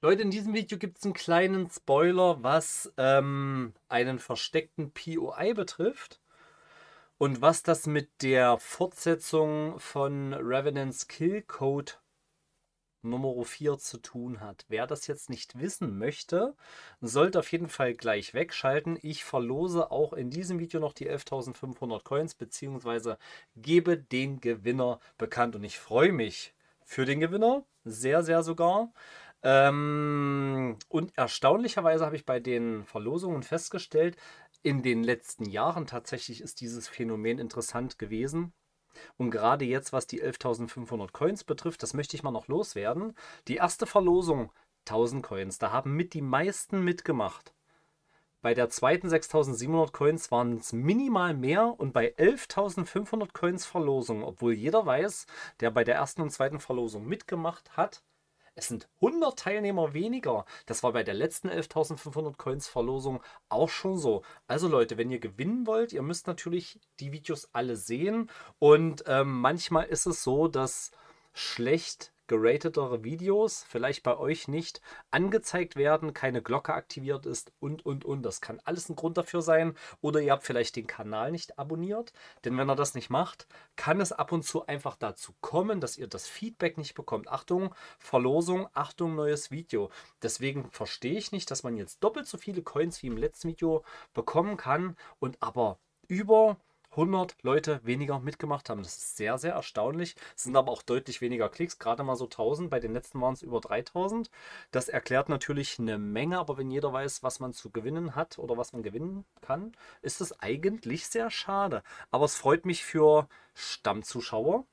Leute, in diesem Video gibt es einen kleinen Spoiler, was ähm, einen versteckten POI betrifft. Und was das mit der Fortsetzung von Revenant's Kill Code Nummer 4 zu tun hat. Wer das jetzt nicht wissen möchte, sollte auf jeden Fall gleich wegschalten. Ich verlose auch in diesem Video noch die 11.500 Coins, beziehungsweise gebe den Gewinner bekannt. Und ich freue mich für den Gewinner, sehr, sehr sogar. Ähm, und erstaunlicherweise habe ich bei den Verlosungen festgestellt, in den letzten Jahren tatsächlich ist dieses Phänomen interessant gewesen. Und gerade jetzt, was die 11.500 Coins betrifft, das möchte ich mal noch loswerden. Die erste Verlosung, 1000 Coins, da haben mit die meisten mitgemacht. Bei der zweiten 6700 Coins waren es minimal mehr und bei 11.500 Coins Verlosung, obwohl jeder weiß, der bei der ersten und zweiten Verlosung mitgemacht hat, es sind 100 Teilnehmer weniger. Das war bei der letzten 11.500 Coins Verlosung auch schon so. Also Leute, wenn ihr gewinnen wollt, ihr müsst natürlich die Videos alle sehen. Und ähm, manchmal ist es so, dass schlecht geratetere Videos vielleicht bei euch nicht angezeigt werden, keine Glocke aktiviert ist und, und, und. Das kann alles ein Grund dafür sein. Oder ihr habt vielleicht den Kanal nicht abonniert. Denn wenn er das nicht macht, kann es ab und zu einfach dazu kommen, dass ihr das Feedback nicht bekommt. Achtung, Verlosung, Achtung, neues Video. Deswegen verstehe ich nicht, dass man jetzt doppelt so viele Coins wie im letzten Video bekommen kann und aber über 100 Leute weniger mitgemacht haben. Das ist sehr, sehr erstaunlich. Es sind aber auch deutlich weniger Klicks, gerade mal so 1000. Bei den letzten waren es über 3000. Das erklärt natürlich eine Menge, aber wenn jeder weiß, was man zu gewinnen hat oder was man gewinnen kann, ist es eigentlich sehr schade. Aber es freut mich für Stammzuschauer,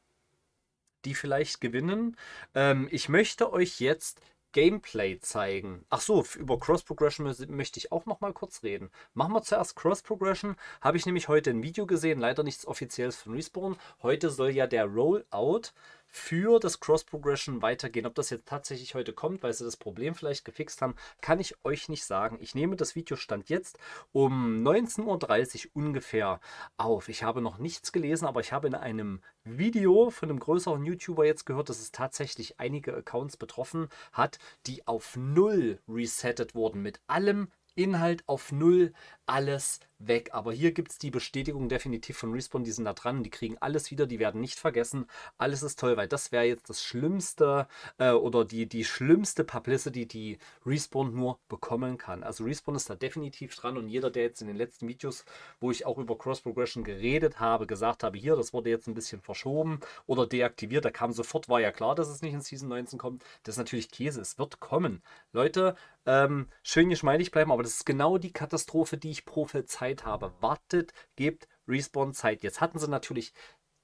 die vielleicht gewinnen. Ähm, ich möchte euch jetzt Gameplay zeigen. Ach so, über Cross Progression möchte ich auch noch mal kurz reden. Machen wir zuerst Cross Progression. Habe ich nämlich heute ein Video gesehen, leider nichts offizielles von Respawn. Heute soll ja der Rollout für das Cross-Progression weitergehen. Ob das jetzt tatsächlich heute kommt, weil sie das Problem vielleicht gefixt haben, kann ich euch nicht sagen. Ich nehme das Video Stand jetzt um 19.30 Uhr ungefähr auf. Ich habe noch nichts gelesen, aber ich habe in einem Video von einem größeren YouTuber jetzt gehört, dass es tatsächlich einige Accounts betroffen hat, die auf Null resettet wurden mit allem Inhalt auf Null, alles weg. Aber hier gibt es die Bestätigung definitiv von Respawn, die sind da dran, die kriegen alles wieder, die werden nicht vergessen. Alles ist toll, weil das wäre jetzt das Schlimmste äh, oder die, die schlimmste Publicity, die Respawn nur bekommen kann. Also Respawn ist da definitiv dran und jeder, der jetzt in den letzten Videos, wo ich auch über Cross Progression geredet habe, gesagt habe, hier, das wurde jetzt ein bisschen verschoben oder deaktiviert, da kam sofort, war ja klar, dass es nicht in Season 19 kommt. Das ist natürlich Käse, es wird kommen. Leute, ähm, schön geschmeidig bleiben, aber das ist genau die Katastrophe, die ich prophezeit habe. Wartet, gebt Respawn Zeit. Jetzt hatten sie natürlich,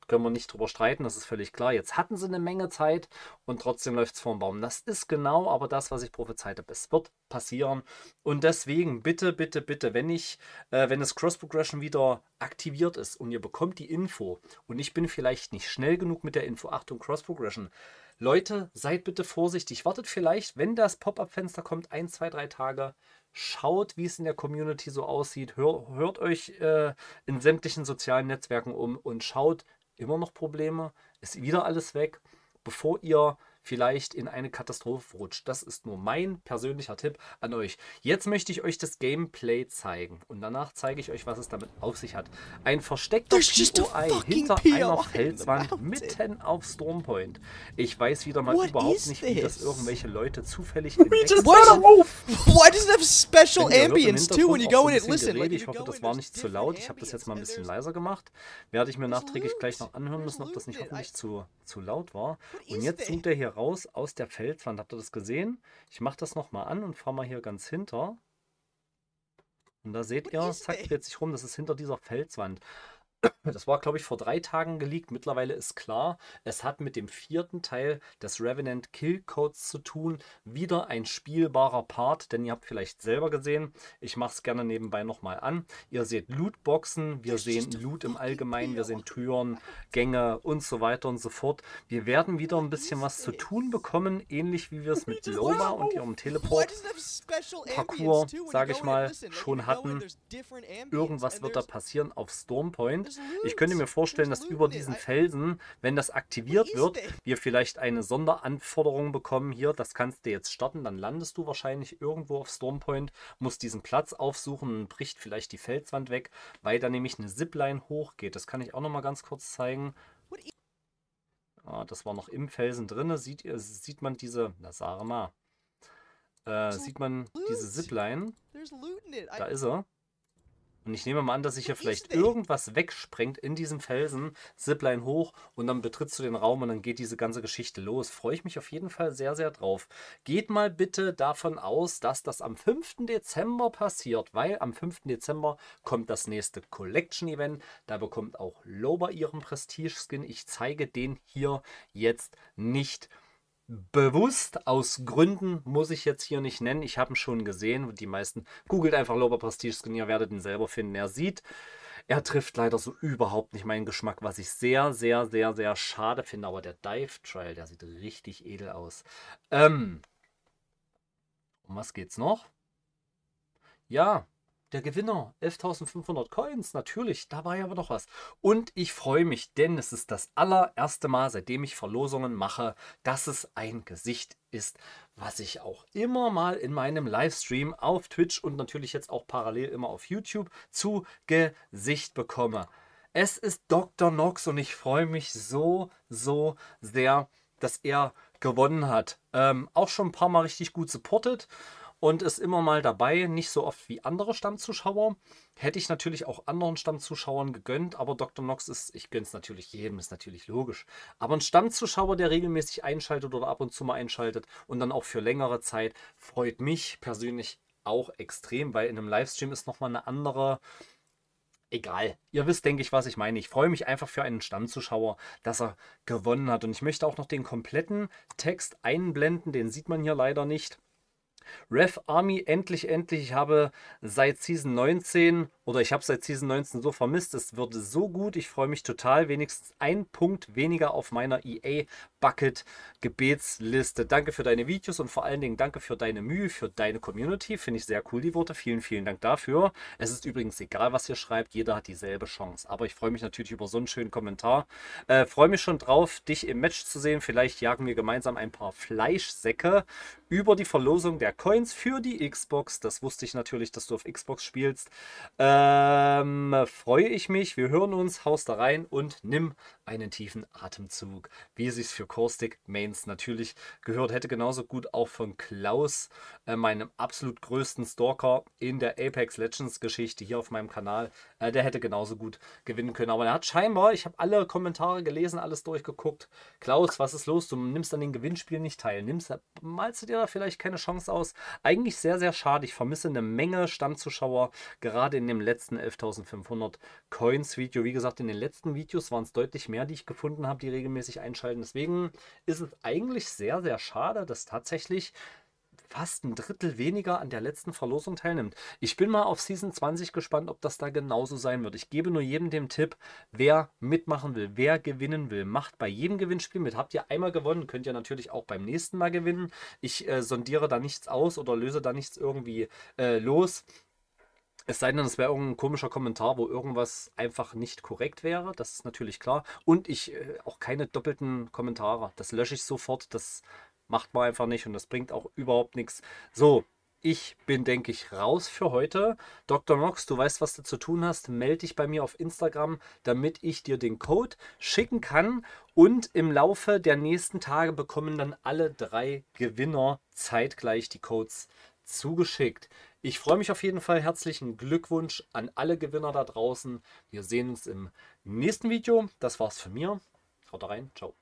können wir nicht drüber streiten, das ist völlig klar. Jetzt hatten sie eine Menge Zeit und trotzdem läuft es vor dem Baum. Das ist genau aber das, was ich prophezeit habe. Es wird passieren. Und deswegen bitte, bitte, bitte, wenn ich, äh, wenn das Cross Progression wieder aktiviert ist und ihr bekommt die Info und ich bin vielleicht nicht schnell genug mit der Info, Achtung, Cross Progression, Leute, seid bitte vorsichtig. Wartet vielleicht, wenn das Pop-up-Fenster kommt, ein, zwei, drei Tage. Schaut, wie es in der Community so aussieht. Hör, hört euch äh, in sämtlichen sozialen Netzwerken um und schaut, immer noch Probleme. Ist wieder alles weg. Bevor ihr vielleicht in eine Katastrophe rutscht. Das ist nur mein persönlicher Tipp an euch. Jetzt möchte ich euch das Gameplay zeigen und danach zeige ich euch, was es damit auf sich hat. Ein versteckter POI hinter einer Felswand mitten auf Stormpoint. Ich weiß wieder mal What überhaupt nicht, wie das irgendwelche Leute zufällig entdeckt haben. Why does it have special ambience too when you go in it? Listen. Ich hoffe, das war nicht zu laut. Ich habe das jetzt mal ein bisschen leiser gemacht. Werde ich mir nachträglich gleich noch anhören müssen, ob das nicht hoffentlich zu, zu laut war. Und jetzt zoomt er hier raus aus der Felswand. Habt ihr das gesehen? Ich mache das nochmal an und fahre mal hier ganz hinter. Und da seht ihr, zack, dreht sich rum, das ist hinter dieser Felswand. Das war, glaube ich, vor drei Tagen geleakt. Mittlerweile ist klar, es hat mit dem vierten Teil des Revenant Kill Codes zu tun. Wieder ein spielbarer Part, denn ihr habt vielleicht selber gesehen. Ich mache es gerne nebenbei nochmal an. Ihr seht Lootboxen, wir sehen Loot im Allgemeinen, wir sehen Türen, Gänge und so weiter und so fort. Wir werden wieder ein bisschen was zu tun bekommen, ähnlich wie wir es mit Loba und ihrem Teleport-Parcours, sage ich mal, schon hatten. Irgendwas wird da passieren auf Stormpoint. Ich könnte mir vorstellen, dass über diesen Felsen, wenn das aktiviert wird, wir vielleicht eine Sonderanforderung bekommen. Hier, das kannst du jetzt starten, dann landest du wahrscheinlich irgendwo auf Stormpoint, musst diesen Platz aufsuchen und bricht vielleicht die Felswand weg, weil da nämlich eine Zipline hochgeht. Das kann ich auch nochmal ganz kurz zeigen. Ah, das war noch im Felsen drin. Sieht, sieht man diese, na sage mal, äh, sieht man diese Zipline. Da ist er. Und ich nehme mal an, dass sich hier vielleicht irgendwas wegsprengt in diesem Felsen, Zipline hoch und dann betrittst du den Raum und dann geht diese ganze Geschichte los. Freue ich mich auf jeden Fall sehr, sehr drauf. Geht mal bitte davon aus, dass das am 5. Dezember passiert, weil am 5. Dezember kommt das nächste Collection-Event. Da bekommt auch Loba ihren Prestige-Skin. Ich zeige den hier jetzt nicht bewusst aus Gründen muss ich jetzt hier nicht nennen. Ich habe ihn schon gesehen. Die meisten googelt einfach Lober Prestige Skin, ihr werdet ihn selber finden. Er sieht, er trifft leider so überhaupt nicht meinen Geschmack, was ich sehr, sehr, sehr, sehr schade finde. Aber der Dive Trail, der sieht richtig edel aus. Ähm, um was geht's noch? Ja, der Gewinner, 11.500 Coins, natürlich, da war ja aber noch was. Und ich freue mich, denn es ist das allererste Mal, seitdem ich Verlosungen mache, dass es ein Gesicht ist, was ich auch immer mal in meinem Livestream auf Twitch und natürlich jetzt auch parallel immer auf YouTube zu Gesicht bekomme. Es ist Dr. Nox und ich freue mich so, so sehr, dass er gewonnen hat. Ähm, auch schon ein paar Mal richtig gut supportet und ist immer mal dabei, nicht so oft wie andere Stammzuschauer. Hätte ich natürlich auch anderen Stammzuschauern gegönnt, aber Dr. Nox ist, ich gönne es natürlich jedem, ist natürlich logisch. Aber ein Stammzuschauer, der regelmäßig einschaltet oder ab und zu mal einschaltet und dann auch für längere Zeit, freut mich persönlich auch extrem, weil in einem Livestream ist nochmal eine andere, egal. Ihr wisst, denke ich, was ich meine. Ich freue mich einfach für einen Stammzuschauer, dass er gewonnen hat. Und ich möchte auch noch den kompletten Text einblenden. Den sieht man hier leider nicht. Rev Army, endlich, endlich. Ich habe seit Season 19 oder ich habe seit Season 19 so vermisst. Es wird so gut. Ich freue mich total. Wenigstens ein Punkt weniger auf meiner EA Bucket Gebetsliste. Danke für deine Videos und vor allen Dingen danke für deine Mühe, für deine Community. Finde ich sehr cool, die Worte. Vielen, vielen Dank dafür. Es ist übrigens egal, was ihr schreibt. Jeder hat dieselbe Chance. Aber ich freue mich natürlich über so einen schönen Kommentar. Äh, freue mich schon drauf, dich im Match zu sehen. Vielleicht jagen wir gemeinsam ein paar Fleischsäcke über die Verlosung der Coins für die Xbox. Das wusste ich natürlich, dass du auf Xbox spielst. Ähm, freue ich mich. Wir hören uns, haust da rein und nimm einen tiefen Atemzug, wie es sich für Caustic Mains natürlich gehört. Hätte genauso gut auch von Klaus, äh, meinem absolut größten Stalker in der Apex Legends Geschichte hier auf meinem Kanal, äh, der hätte genauso gut gewinnen können. Aber er hat scheinbar, ich habe alle Kommentare gelesen, alles durchgeguckt. Klaus, was ist los? Du nimmst an den Gewinnspielen nicht teil. Nimmst, malst du dir da vielleicht keine Chance aus? Eigentlich sehr, sehr schade. Ich vermisse eine Menge Stammzuschauer, gerade in dem letzten 11.500 Coins Video. Wie gesagt, in den letzten Videos waren es deutlich mehr, die ich gefunden habe, die regelmäßig einschalten. Deswegen ist es eigentlich sehr, sehr schade, dass tatsächlich fast ein Drittel weniger an der letzten Verlosung teilnimmt. Ich bin mal auf Season 20 gespannt, ob das da genauso sein wird. Ich gebe nur jedem den Tipp, wer mitmachen will, wer gewinnen will, macht bei jedem Gewinnspiel mit. Habt ihr einmal gewonnen, könnt ihr natürlich auch beim nächsten Mal gewinnen. Ich äh, sondiere da nichts aus oder löse da nichts irgendwie äh, los. Es sei denn, es wäre irgendein komischer Kommentar, wo irgendwas einfach nicht korrekt wäre. Das ist natürlich klar. Und ich äh, auch keine doppelten Kommentare. Das lösche ich sofort. Das macht man einfach nicht und das bringt auch überhaupt nichts. So, ich bin, denke ich, raus für heute. Dr. Nox, du weißt, was du zu tun hast. Melde dich bei mir auf Instagram, damit ich dir den Code schicken kann. Und im Laufe der nächsten Tage bekommen dann alle drei Gewinner zeitgleich die Codes zugeschickt. Ich freue mich auf jeden Fall. Herzlichen Glückwunsch an alle Gewinner da draußen. Wir sehen uns im nächsten Video. Das war's von mir. Haut rein. Ciao.